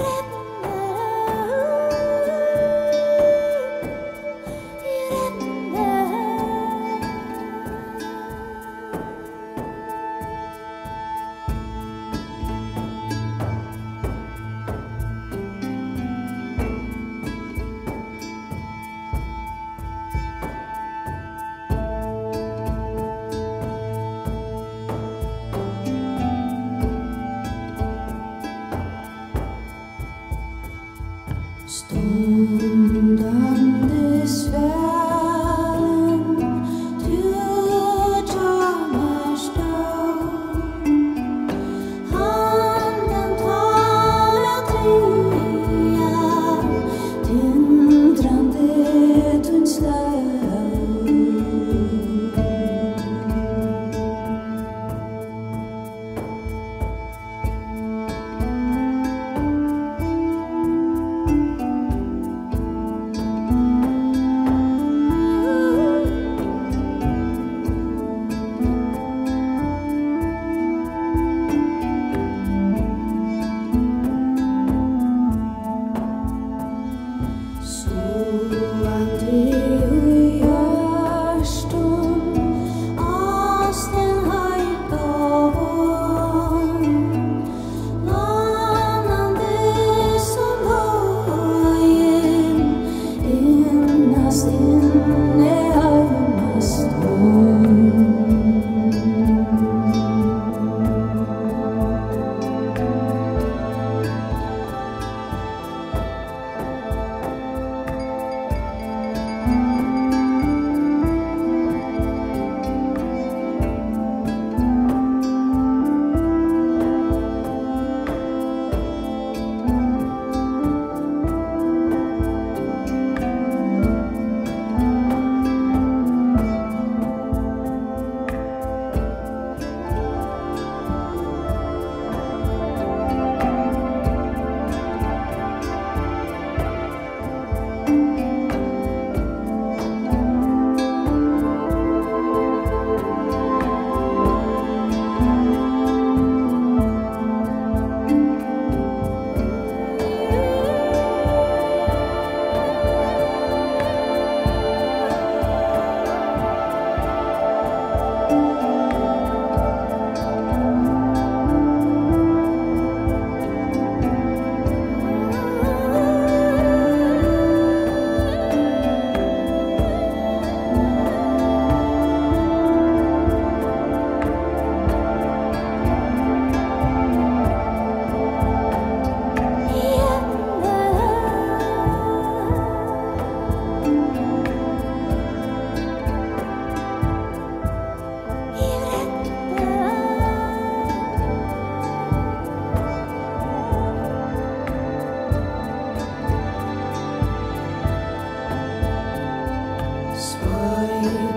let me Stone What